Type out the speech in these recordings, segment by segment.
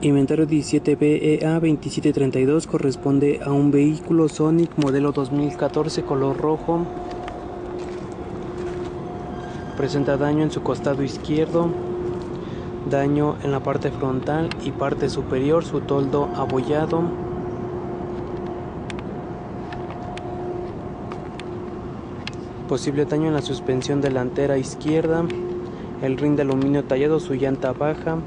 Inventario 17BEA2732 corresponde a un vehículo Sonic modelo 2014 color rojo. Presenta daño en su costado izquierdo, daño en la parte frontal y parte superior, su toldo abollado. Posible daño en la suspensión delantera izquierda, el rin de aluminio tallado, su llanta baja.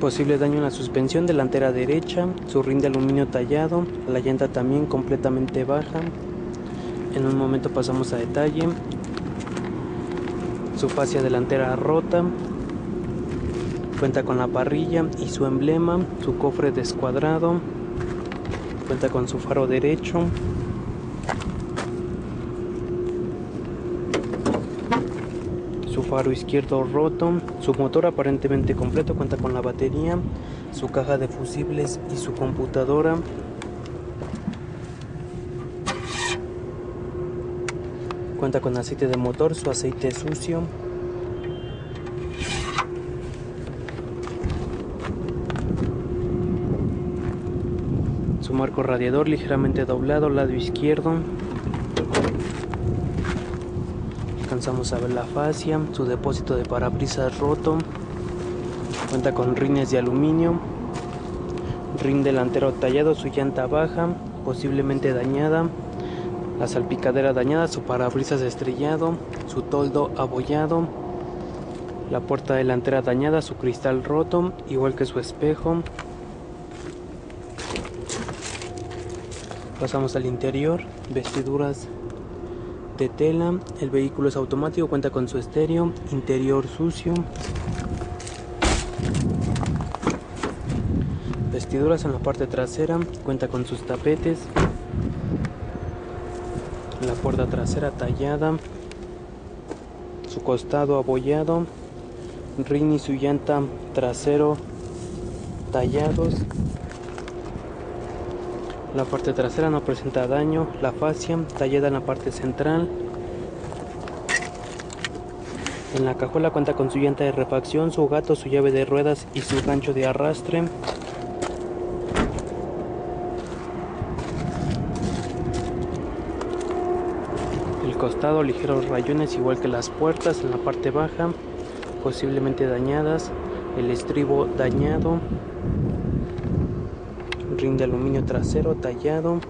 Posible daño en la suspensión delantera derecha, su rin de aluminio tallado, la llanta también completamente baja. En un momento pasamos a detalle. Su fascia delantera rota. Cuenta con la parrilla y su emblema, su cofre descuadrado. Cuenta con su faro derecho, su faro izquierdo roto, su motor aparentemente completo, cuenta con la batería, su caja de fusibles y su computadora. Cuenta con aceite de motor, su aceite sucio. Su marco radiador ligeramente doblado, lado izquierdo. Alcanzamos a ver la fascia, su depósito de parabrisas roto. Cuenta con rines de aluminio. Rin delantero tallado, su llanta baja, posiblemente dañada. La salpicadera dañada, su parabrisas estrellado, su toldo abollado. La puerta delantera dañada, su cristal roto, igual que su espejo. Pasamos al interior, vestiduras de tela. El vehículo es automático, cuenta con su estéreo, interior sucio. Vestiduras en la parte trasera, cuenta con sus tapetes. La puerta trasera tallada. Su costado abollado. Rin y su llanta trasero tallados. La parte trasera no presenta daño, la fascia tallada en la parte central. En la cajuela cuenta con su llanta de refacción, su gato, su llave de ruedas y su gancho de arrastre. El costado ligeros rayones igual que las puertas en la parte baja, posiblemente dañadas. El estribo dañado rin de aluminio trasero tallado,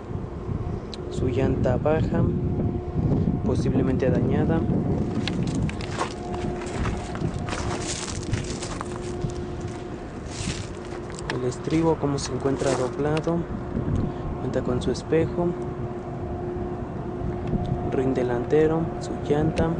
su llanta baja, posiblemente dañada. El estribo como se encuentra doblado, cuenta con su espejo, rin delantero, su llanta,